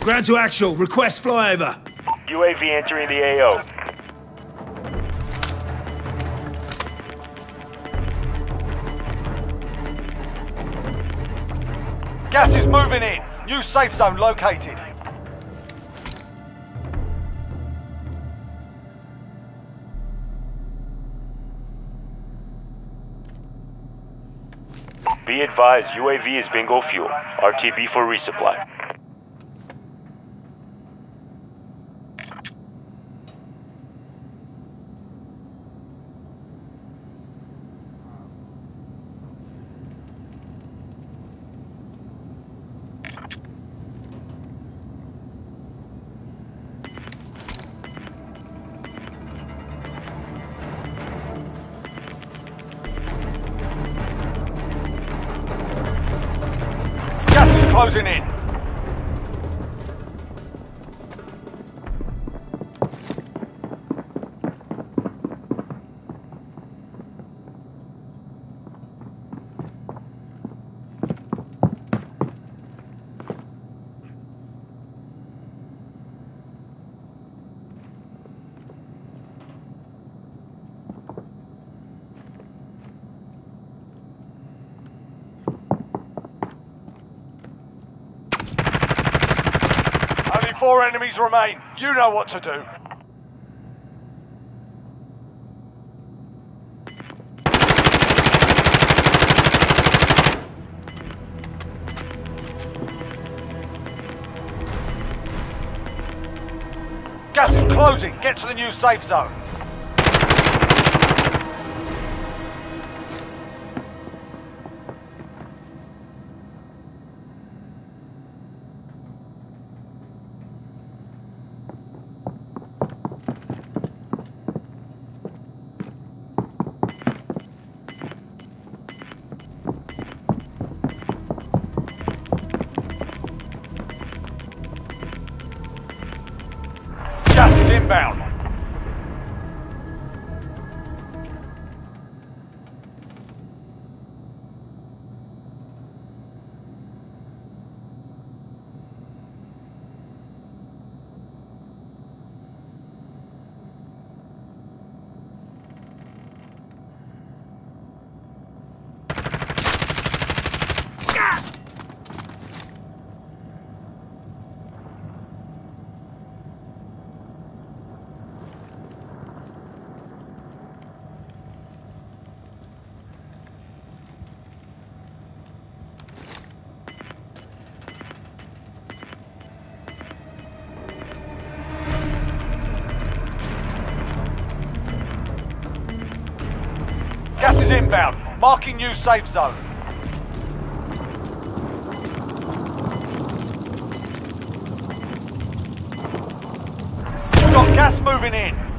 Ground to actual. Request flyover. UAV entering the AO. Gas is moving in. New safe zone located. Be advised, UAV is bingo fuel. RTB for resupply. Closing in. Four enemies remain. You know what to do. Gas is closing. Get to the new safe zone. Inbound. Is inbound. Marking new safe zone. Got gas moving in.